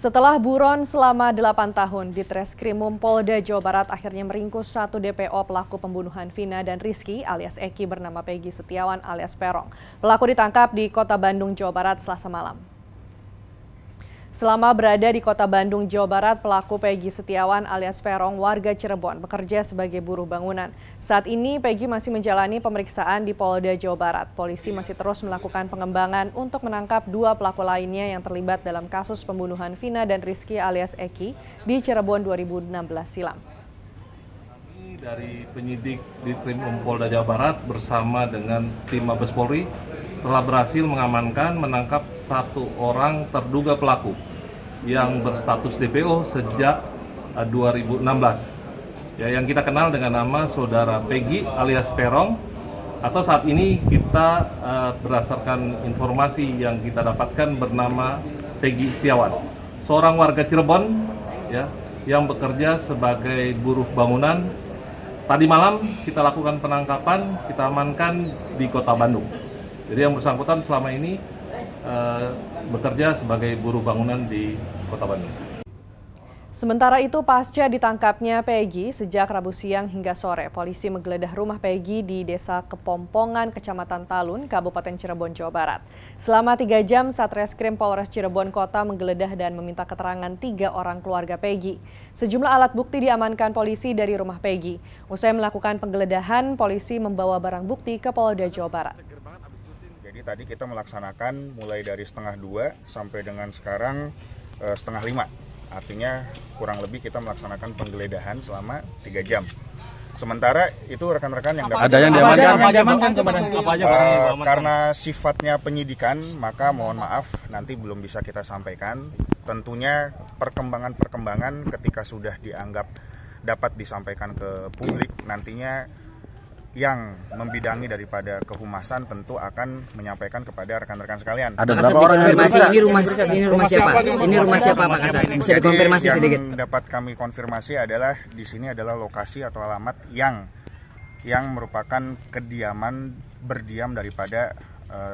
Setelah buron selama 8 tahun di Treskrimum Polda Jawa Barat akhirnya meringkus satu DPO pelaku pembunuhan Vina dan Rizky alias Eki bernama Peggy Setiawan alias Perong. Pelaku ditangkap di kota Bandung, Jawa Barat selasa malam. Selama berada di kota Bandung, Jawa Barat, pelaku Peggy Setiawan alias Perong warga Cirebon bekerja sebagai buruh bangunan. Saat ini Peggy masih menjalani pemeriksaan di Polda Jawa Barat. Polisi masih terus melakukan pengembangan untuk menangkap dua pelaku lainnya yang terlibat dalam kasus pembunuhan Vina dan Rizky alias Eki di Cirebon 2016 silam. Dari penyidik di Trim Polda Jawa Barat bersama dengan tim Mabes Polri telah berhasil mengamankan menangkap satu orang terduga pelaku yang berstatus DPO sejak 2016 eh, ya yang kita kenal dengan nama saudara Peggy alias Perong. Atau saat ini kita uh, berdasarkan informasi yang kita dapatkan bernama Peggy Setiawan. Seorang warga Cirebon ya yang bekerja sebagai buruh bangunan. Tadi malam kita lakukan penangkapan kita amankan di kota Bandung jadi yang bersangkutan selama ini uh, bekerja sebagai buruh bangunan di Kota Bandung. Sementara itu, pasca ditangkapnya Peggy sejak Rabu siang hingga sore, polisi menggeledah rumah Peggy di Desa Kepompongan, Kecamatan Talun, Kabupaten Cirebon, Jawa Barat. Selama tiga jam, Satreskrim Polres Cirebon Kota menggeledah dan meminta keterangan tiga orang keluarga Peggy. Sejumlah alat bukti diamankan polisi dari rumah Peggy. Usai melakukan penggeledahan, polisi membawa barang bukti ke Polda Jawa Barat. Jadi tadi kita melaksanakan mulai dari setengah dua sampai dengan sekarang eh, setengah lima. Artinya kurang lebih kita melaksanakan penggeledahan selama tiga jam. Sementara itu rekan-rekan yang dapat ada yang diamankan uh, karena sifatnya penyidikan maka mohon maaf nanti belum bisa kita sampaikan. Tentunya perkembangan-perkembangan ketika sudah dianggap dapat disampaikan ke publik nantinya yang membidangi daripada kehumasan tentu akan menyampaikan kepada rekan-rekan sekalian. Ada berapa orang yang Ini rumah ini rumah siapa? Ini rumah siapa Pak Kasat? Bisa dikonfirmasi yang sedikit. Yang dapat kami konfirmasi adalah di sini adalah lokasi atau alamat yang yang merupakan kediaman berdiam daripada